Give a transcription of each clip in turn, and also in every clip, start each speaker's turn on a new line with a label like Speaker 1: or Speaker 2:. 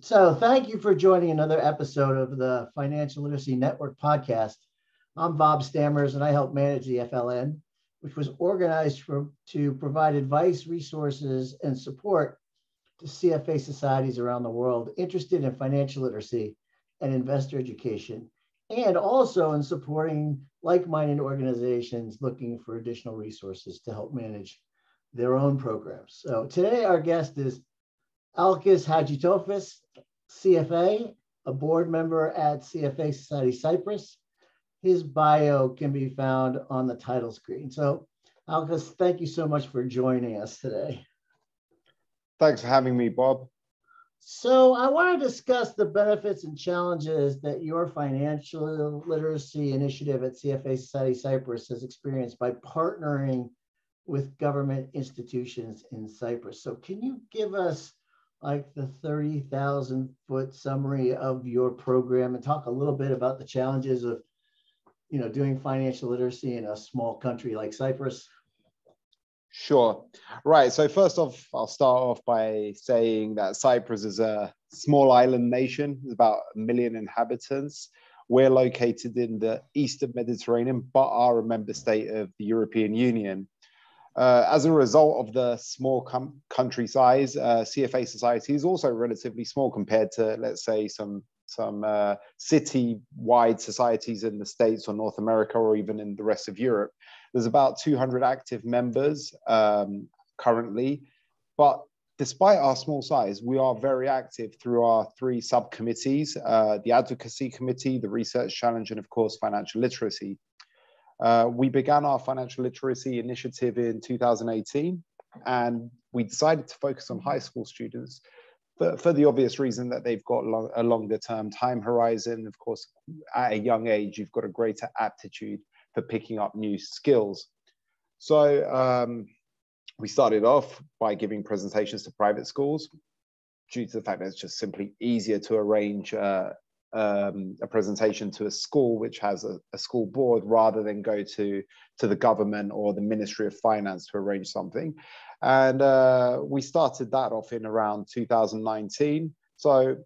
Speaker 1: So, thank you for joining another episode of the Financial Literacy Network podcast. I'm Bob Stammers, and I help manage the FLN, which was organized for, to provide advice, resources, and support to CFA societies around the world interested in financial literacy and investor education, and also in supporting like minded organizations looking for additional resources to help manage their own programs. So, today, our guest is Alkis Hajittofis, CFA, a board member at CFA Society Cyprus. His bio can be found on the title screen. So, Alkis, thank you so much for joining us today.
Speaker 2: Thanks for having me, Bob.
Speaker 1: So, I want to discuss the benefits and challenges that your financial literacy initiative at CFA Society Cyprus has experienced by partnering with government institutions in Cyprus. So, can you give us like the 30,000 foot summary of your program and talk a little bit about the challenges of you know doing financial literacy in a small country like Cyprus?
Speaker 2: Sure. Right. So first off, I'll start off by saying that Cyprus is a small island nation, it's about a million inhabitants. We're located in the eastern Mediterranean, but are a member state of the European Union. Uh, as a result of the small com- country size, uh, CFA society is also relatively small compared to, let's say, some some uh, city-wide societies in the States or North America or even in the rest of Europe. There's about 200 active members um, currently, but despite our small size, we are very active through our three subcommittees, uh, the Advocacy Committee, the Research Challenge, and of course, Financial Literacy. Uh, we began our financial literacy initiative in 2018, and we decided to focus on high school students for, for the obvious reason that they've got long, a longer term time horizon. Of course, at a young age, you've got a greater aptitude for picking up new skills. So um, we started off by giving presentations to private schools due to the fact that it's just simply easier to arrange uh, um, a presentation to a school which has a, a, school board rather than go to to the government or the Ministry of Finance to arrange something. And uh, we started that off in around 2019. So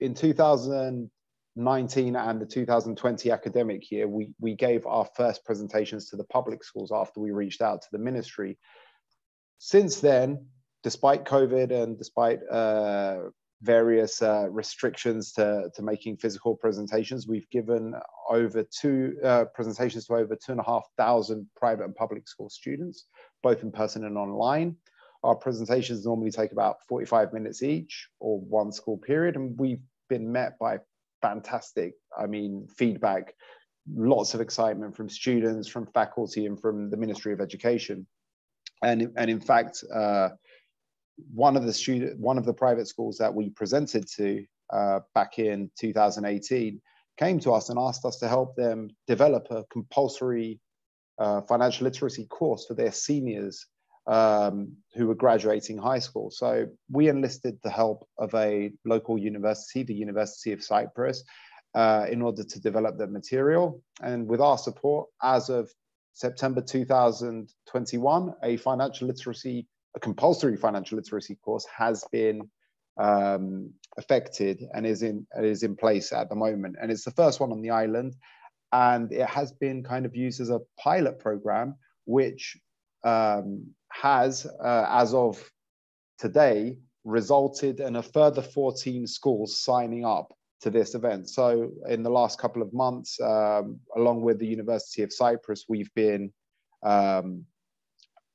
Speaker 2: in 2019 and the 2020 academic year, we, we gave our first presentations to the public schools after we reached out to the ministry. Since then, despite COVID and despite uh, various uh, restrictions to, to making physical presentations. We've given over two uh, presentations to over two and a half thousand private and public school students, both in person and online. Our presentations normally take about 45 minutes each or one school period, and we've been met by fantastic, I mean, feedback, lots of excitement from students, from faculty, and from the Ministry of Education. And, and in fact, uh, one of the student, one of the private schools that we presented to uh, back in 2018 came to us and asked us to help them develop a compulsory uh, financial literacy course for their seniors um, who were graduating high school. So we enlisted the help of a local university, the University of Cyprus, uh, in order to develop the material. And with our support, as of September 2021, a financial literacy a compulsory financial literacy course has been um, affected and is in is in place at the moment, and it's the first one on the island, and it has been kind of used as a pilot program, which um, has, uh, as of today, resulted in a further 14 schools signing up to this event. So, in the last couple of months, um, along with the University of Cyprus, we've been um,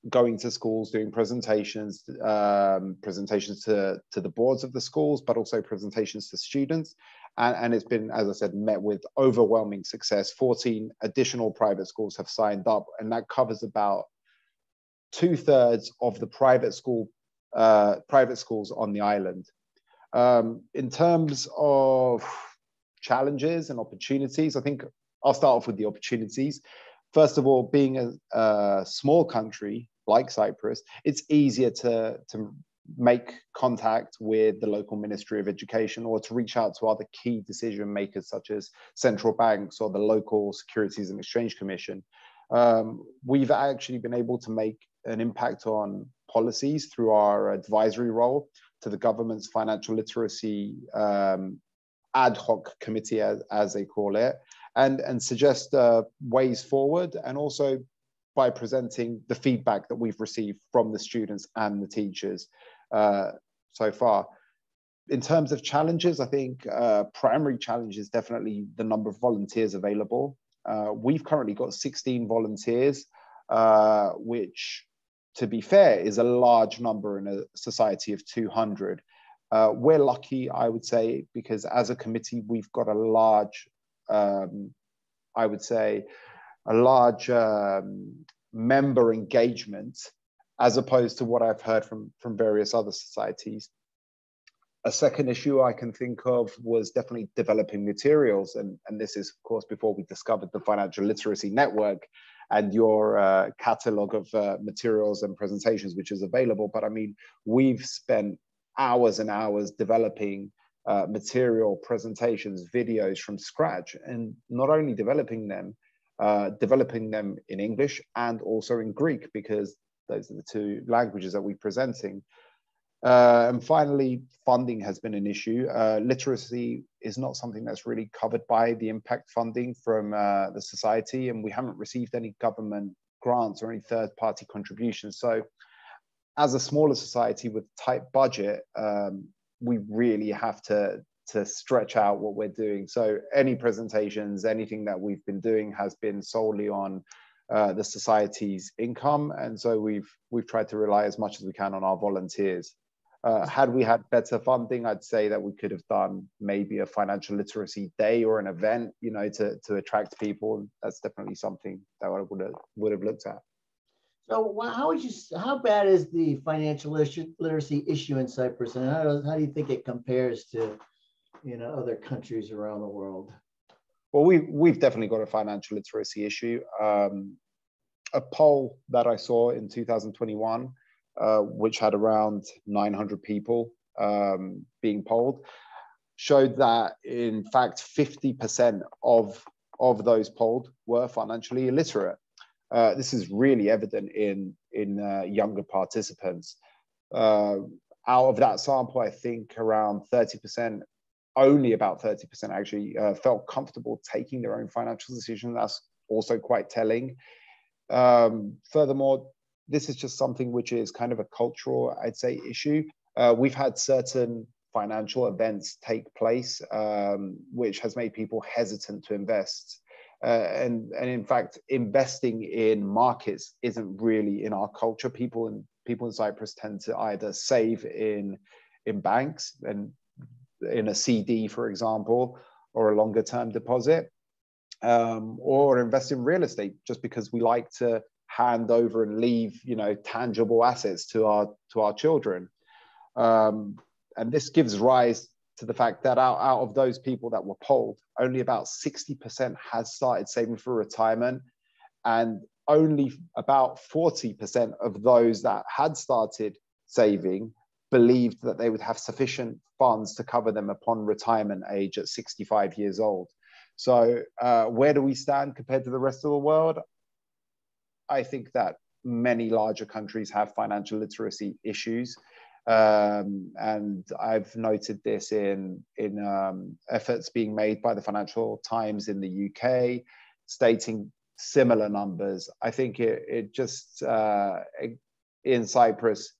Speaker 2: going to schools, doing presentations, um, presentations to, to the boards of the schools, but also presentations to students. And, and, it's been, as I said, met with overwhelming success. 14 additional private schools have signed up, and that covers about two thirds of the private school uh, private schools on the island. Um, in terms of challenges and opportunities, I think I'll start off with the opportunities. First of all, being a, a small country, like Cyprus, it's easier to, to make contact with the local Ministry of Education or to reach out to other key decision makers such as central banks or the local Securities and Exchange Commission. Um, we've actually been able to make an impact on policies through our advisory role to the government's financial literacy um, ad hoc committee, as, as they call it, and, and suggest uh, ways forward and also by presenting the feedback that we've received from the students and the teachers uh, so far. In terms of challenges, I think uh, primary challenge is definitely the number of volunteers available. Uh, we've currently got 16 volunteers, uh, which, to be fair, is a large number in a society of 200. Uh, we're lucky, I would say, because as a committee, we've got a large, um, I would say, a large um, member engagement as opposed to what I've heard from, from various other societies. A second issue I can think of was definitely developing materials. And, and this is, of course, before we discovered the Financial Literacy Network and your uh, catalog of uh, materials and presentations, which is available. But I mean, we've spent hours and hours developing uh, material, presentations, videos from scratch, and not only developing them, uh, developing them in English and also in Greek because those are the two languages that we're presenting. Uh, and finally, funding has been an issue. Uh, literacy is not something that's really covered by the impact funding from uh, the society, and we haven't received any government grants or any third party contributions. So, as a smaller society with tight budget, um, we really have to to stretch out what we're doing. So any presentations, anything that we've been doing has been solely on uh, the society's income, and so we've we've tried to rely as much as we can on our volunteers. Uh, had we had better funding, I'd say that we could have done maybe a financial literacy day or an event, you know, to to attract people. That's definitely something that I would have would have looked at.
Speaker 1: So how would you how bad is the financial literacy issue in Cyprus, and how, how do you think it compares to you know other countries around the world?
Speaker 2: Well, we've we've definitely got a financial literacy issue. Um, a poll that I saw in 2021, uh, which had around 900 people um, being polled, showed that in fact 50% of of those polled were financially illiterate. Uh, this is really evident in in uh, younger participants. Uh, out of that sample, I think around 30% only about 30% actually uh, felt comfortable taking their own financial decision. That's also quite telling. Um, furthermore, this is just something which is kind of a cultural, I'd say, issue. Uh, we've had certain financial events take place, um, which has made people hesitant to invest. Uh, and, and in fact, investing in markets isn't really in our culture. People in people in Cyprus tend to either save in in banks, and in a CD, for example, or a longer term deposit, um, or invest in real estate just because we like to hand over and leave, you know, tangible assets to our to our children. Um, and this gives rise to the fact that out, out of those people that were polled, only about 60% has started saving for retirement. And only about 40% of those that had started saving believed that they would have sufficient funds to cover them upon retirement age at 65 years old. So, uh, where do we stand compared to the rest of the world? I think that many larger countries have financial literacy issues. Um, and I've noted this in, in um, efforts being made by the Financial Times in the UK, stating similar numbers. I think it, it just, uh, in Cyprus,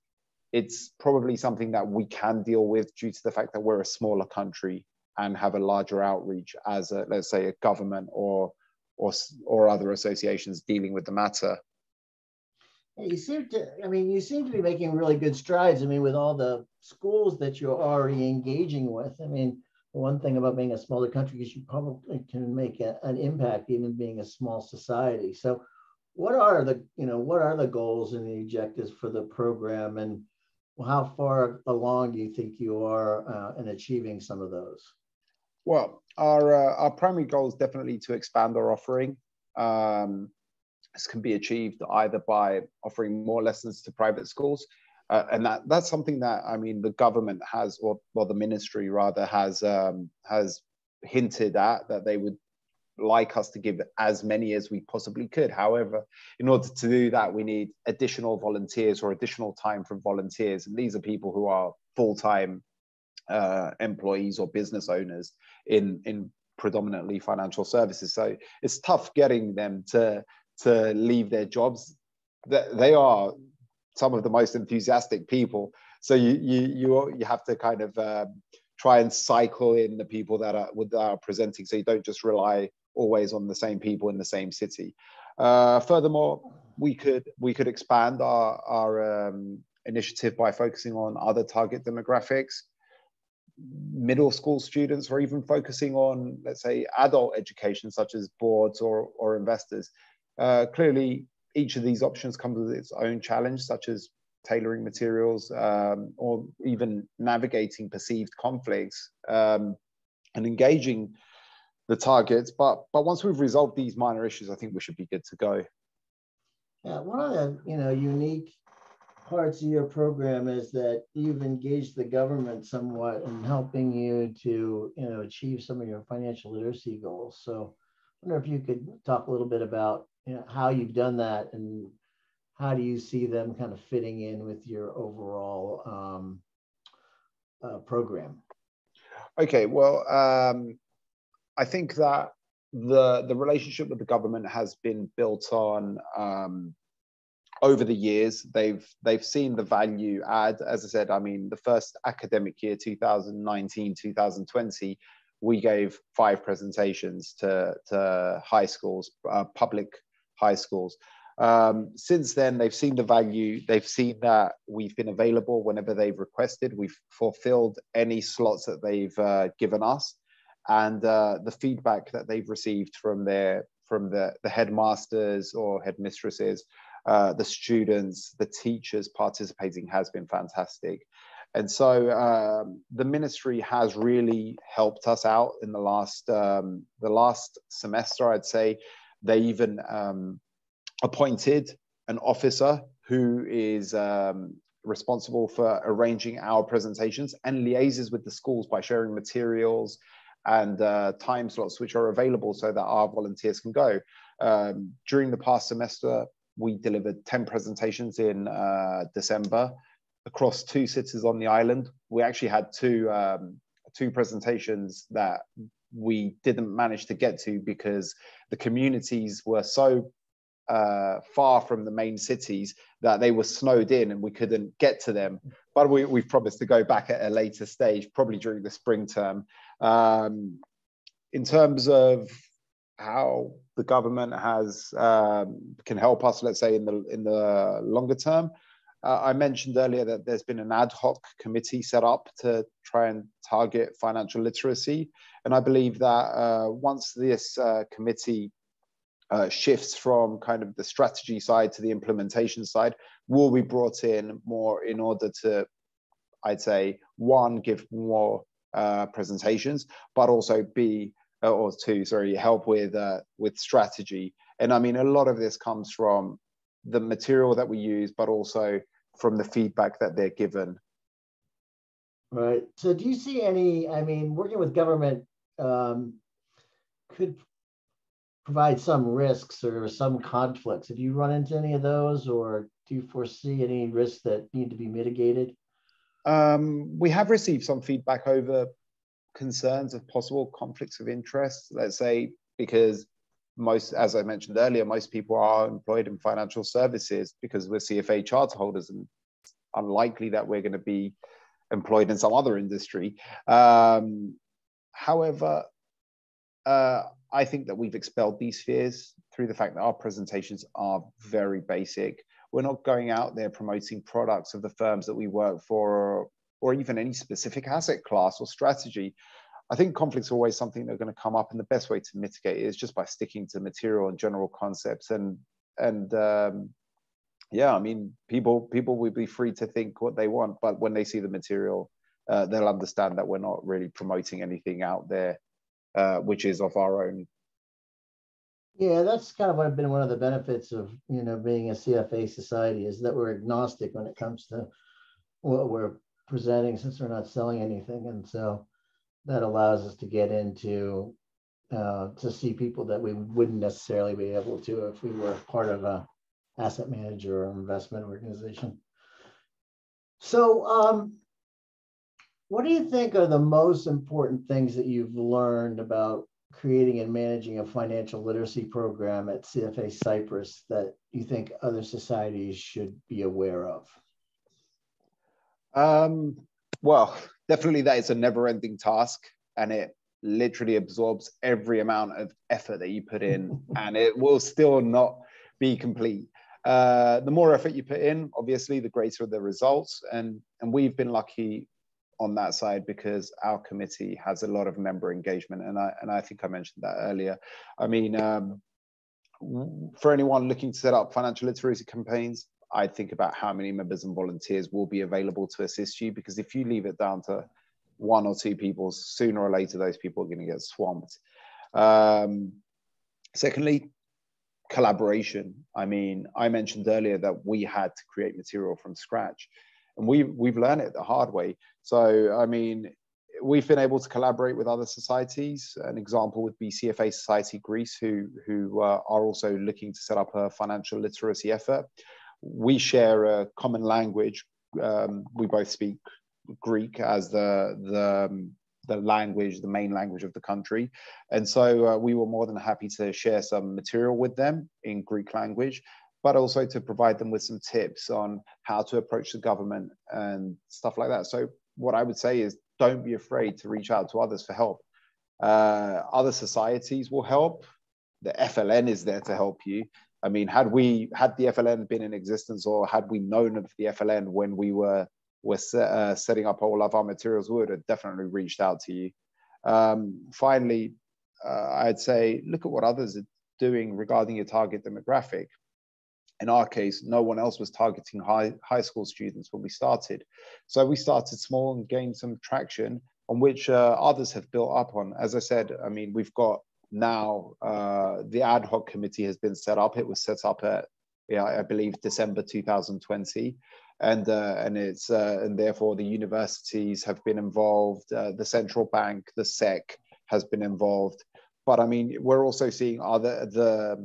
Speaker 2: it's probably something that we can deal with due to the fact that we're a smaller country and have a larger outreach as a, let's say a government or or or other associations dealing with the matter.
Speaker 1: You seem to i mean you seem to be making really good strides. I mean with all the schools that you're already engaging with i mean one thing about being a smaller country is you probably can make a, an impact even being a small society. So what are the you know what are the goals and the objectives for the program? And well, how far along do you think you are uh, in achieving some of those?
Speaker 2: Well, our uh, our primary goal is definitely to expand our offering. Um, this can be achieved either by offering more lessons to private schools, uh, and that that's something that I mean the government has, or, the ministry rather has um, has hinted at that they would like us to give as many as we possibly could. However, in order to do that, we need additional volunteers or additional time from volunteers. And these are people who are full time uh, employees or business owners in, in predominantly financial services. So it's tough getting them to, to leave their jobs. They are some of the most enthusiastic people. So you, you, you, you have to kind of um, try and cycle in the people that are, that are presenting so you don't just rely always on the same people in the same city. Uh, furthermore, we could we could expand our our um, initiative by focusing on other target demographics, middle school students, or even focusing on let's say adult education such as boards or or investors. Uh, clearly, each of these options comes with its own challenge, such as tailoring materials um, or even navigating perceived conflicts um, and engaging the targets. But but once we've resolved these minor issues, I think we should be good to go.
Speaker 1: Yeah, one of the you know unique parts of your program is that you've engaged the government somewhat in helping you to you know achieve some of your financial literacy goals. So I wonder if you could talk a little bit about you know, how you've done that and how do you see them kind of fitting in with your overall um, uh, program?
Speaker 2: Okay, well, um, I think that the the relationship with the government has been built on um, over the years. They've they've seen the value add. As I said, I mean, the first academic year, 2019, 2020, we gave five presentations to to high schools, uh, public high schools. Um, since then, they've seen the value. They've seen that we've been available whenever they've requested. We've fulfilled any slots that they've uh, given us and uh, the feedback that they've received from their from the, the headmasters or headmistresses, uh, the students, the teachers participating has been fantastic. And so um, the ministry has really helped us out in the last um, the last semester. I'd say they even um, appointed an officer who is um, responsible for arranging our presentations and liaises with the schools by sharing materials and uh, time slots which are available so that our volunteers can go. Um, during the past semester, we delivered 10 presentations in uh, December across two cities on the island. We actually had two, um, two presentations that we didn't manage to get to because the communities were so uh, far from the main cities that they were snowed in and we couldn't get to them. But we, we've promised to go back at a later stage, probably during the spring term. Um, in terms of how the government has um, can help us, let's say in the in the longer term, uh, I mentioned earlier that there's been an ad hoc committee set up to try and target financial literacy, and I believe that uh, once this uh, committee uh, shifts from kind of the strategy side to the implementation side will be brought in more in order to, I'd say, one, give more uh, presentations, but also B, uh, or two, sorry, help with uh, with strategy. And I mean, a lot of this comes from the material that we use, but also from the feedback that they're given.
Speaker 1: Right. So, do you see any? I mean, working with government um, could provide some risks or some conflicts. Have you run into any of those, or do you foresee any risks that need to be mitigated?
Speaker 2: Um, we have received some feedback over concerns of possible conflicts of interest. Let's say because most, as I mentioned earlier, most people are employed in financial services because we're CFA charter holders, and unlikely that we're going to be employed in some other industry. Um, however, uh, I think that we've expelled these fears through the fact that our presentations are very basic. We're not going out there promoting products of the firms that we work for or, or even any specific asset class or strategy. I think conflicts are always something that are going to come up, and the best way to mitigate it is just by sticking to material and general concepts. And and um, yeah, I mean, people people will be free to think what they want, but when they see the material, uh, they'll understand that we're not really promoting anything out there uh, which is of our own.
Speaker 1: Yeah, that's kind of been one of the benefits of you know being a CFA society is that we're agnostic when it comes to what we're presenting since we're not selling anything, and so that allows us to get into uh, to see people that we wouldn't necessarily be able to if we were part of a asset manager or investment organization. So, um, what do you think are the most important things that you've learned about creating and managing a financial literacy program at CFA Cyprus that you think other societies should be aware of?
Speaker 2: Um, well, definitely that is a never ending task and it literally absorbs every amount of effort that you put in and it will still not be complete. Uh, the more effort you put in, obviously, the greater the results. And, and we've been lucky on that side because our committee has a lot of member engagement. And I, and I think I mentioned that earlier. I mean, um, for anyone looking to set up financial literacy campaigns, I think about how many members and volunteers will be available to assist you because if you leave it down to one or two people, sooner or later those people are going to get swamped. Um, secondly, collaboration. I mean, I mentioned earlier that we had to create material from scratch, and we've we've learned it the hard way. So, I mean, we've been able to collaborate with other societies. An example would be CFA Society Greece, who who uh, are also looking to set up a financial literacy effort. We share a common language. Um, we both speak Greek as the the um, the language, the main language of the country. And so uh, we were more than happy to share some material with them in Greek language, but also to provide them with some tips on how to approach the government and stuff like that. So what I would say is don't be afraid to reach out to others for help. Uh, other societies will help. The FLN is there to help you. I mean, had we had the FLN been in existence, or had we known of the FLN when we were were uh, setting up all of our materials, we would have definitely reached out to you. Um, finally, uh, I'd say look at what others are doing regarding your target demographic. In our case, no one else was targeting high, high school students when we started. So we started small and gained some traction on which uh, others have built up on. As I said, I mean, we've got now uh, the ad hoc committee has been set up. It was set up at, yeah, I believe, December 2020 and uh, and it's uh, and therefore the universities have been involved. Uh, the central bank, the SEC, has been involved. But I mean, we're also seeing other the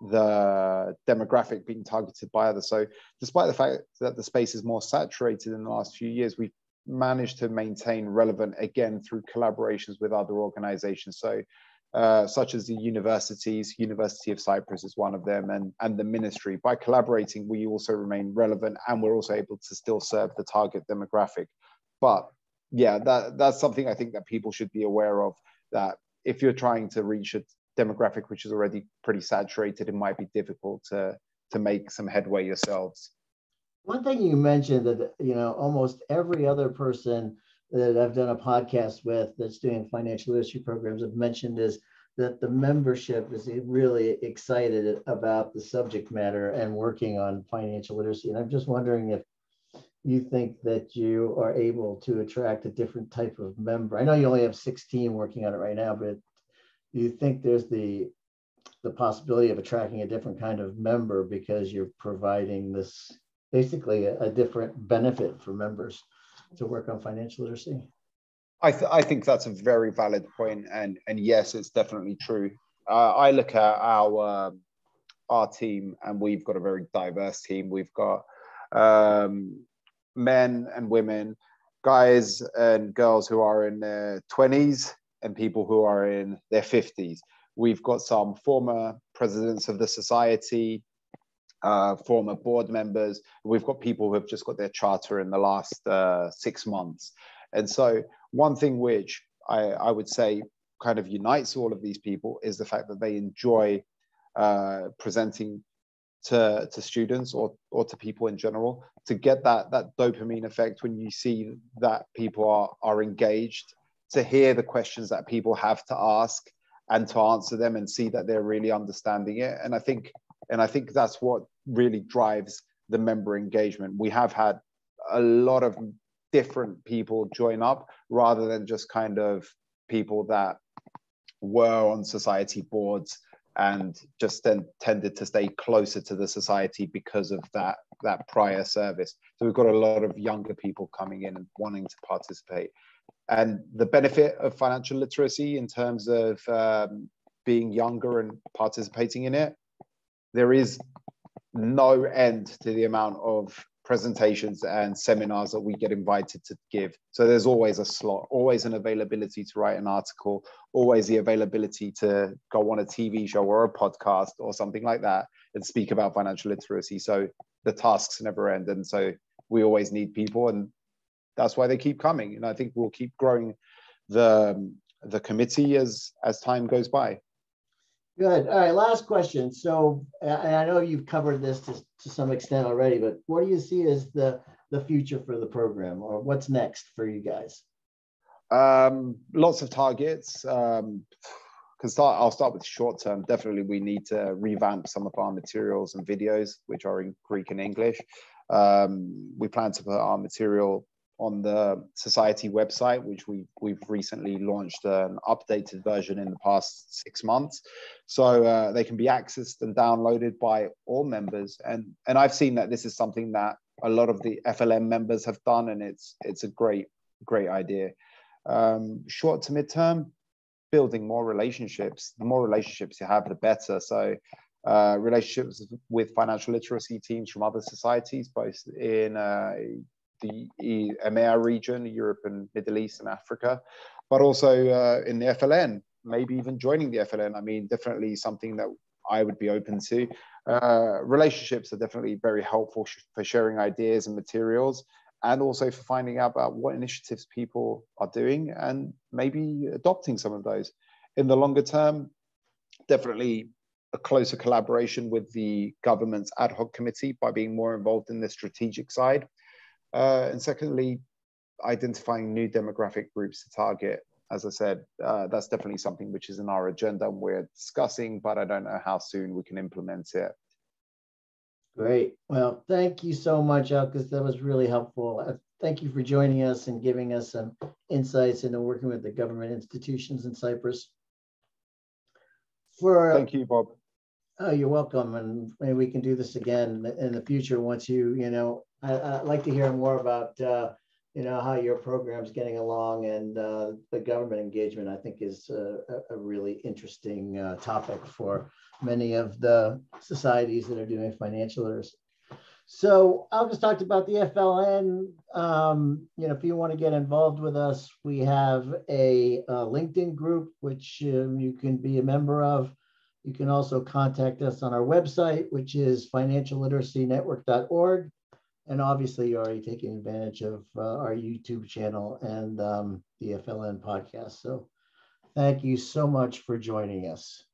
Speaker 2: the demographic being targeted by others. So, despite the fact that the space is more saturated in the last few years, we've managed to maintain relevant again through collaborations with other organizations. So, uh, such as the universities, University of Cyprus is one of them, and, and the ministry. By collaborating, we also remain relevant and we're also able to still serve the target demographic. But yeah, that, that's something I think that people should be aware of, that if you're trying to reach a demographic which is already pretty saturated, it might be difficult to, to make some headway yourselves.
Speaker 1: One thing you mentioned that, you know, almost every other person that I've done a podcast with that's doing financial literacy programs have mentioned is that the membership is really excited about the subject matter and working on financial literacy. And I'm just wondering if you think that you are able to attract a different type of member. I know you only have 16 working on it right now, but you think there's the the possibility of attracting a different kind of member because you're providing this basically a, a different benefit for members? to work on financial literacy?
Speaker 2: I, th- I think that's a very valid point, and and yes, it's definitely true. Uh, I look at our our team, and we've got a very diverse team. We've got um, men and women, guys and girls who are in their twenties, and people who are in their fifties. We've got some former presidents of the society, uh, former board members. We've got people who have just got their charter in the last uh, six months. And so, one thing which I, I, would say kind of unites all of these people is the fact that they enjoy uh, presenting to, to students or, or to people in general to get that, that dopamine effect when you see that people are, are engaged, to hear the questions that people have to ask and to answer them and see that they're really understanding it. And I think and I think that's what really drives the member engagement. We have had a lot of different people join up rather than just kind of people that were on society boards and just then tended to stay closer to the society because of that that prior service. So we've got a lot of younger people coming in and wanting to participate. And the benefit of financial literacy in terms of um, being younger and participating in it, there is no end to the amount of presentations and seminars that we get invited to give. So there's always a slot, always an availability to write an article, always the availability to go on a TV show or a podcast or something like that and speak about financial literacy. So the tasks never end. And so we always need people and that's why they keep coming. And I think we'll keep growing the the committee as as time goes by.
Speaker 1: Good. All right. Last question. So, I know you've covered this to, to some extent already, but what do you see as the the future for the program, or what's next for you guys?
Speaker 2: Um, lots of targets. Um, can start. I'll start with short term. Definitely, we need to revamp some of our materials and videos, which are in Greek and English. Um, we plan to put our material on the society website, which we, we've recently launched an updated version in the past six months. So uh, they can be accessed and downloaded by all members. And, and I've seen that this is something that a lot of the FLN members have done, and it's, it's a great, great idea. Um, short to midterm, building more relationships. The more relationships you have, the better. So uh, relationships with financial literacy teams from other societies, both in uh, the EMEA region, Europe and Middle East and Africa, but also uh, in the FLN, maybe even joining the FLN. I mean, definitely something that I would be open to. Uh, relationships are definitely very helpful for sharing ideas and materials and also for finding out about what initiatives people are doing and maybe adopting some of those. In the longer term, definitely a closer collaboration with the government's ad hoc committee by being more involved in the strategic side uh, and secondly, identifying new demographic groups to target. As I said, uh, that's definitely something which is in our agenda and we're discussing, but I don't know how soon we can implement it.
Speaker 1: Great. Well, thank you so much, Elkis. That was really helpful. Uh, thank you for joining us and giving us some insights into working with the government institutions in Cyprus.
Speaker 2: For thank you, Bob.
Speaker 1: Oh, you're welcome, and maybe we can do this again in the future once you, you know, I, would like to hear more about, uh, you know, how your program's getting along and uh, the government engagement. I think is a, a really interesting uh, topic for many of the societies that are doing financial literacy. So I'll just talk about the FLN. Um, you know, if you want to get involved with us, we have a, a LinkedIn group which um, you can be a member of. You can also contact us on our website, which is financialliteracynetwork.org. And obviously, you're already taking advantage of uh, our YouTube channel and um, the FLN podcast. So thank you so much for joining us.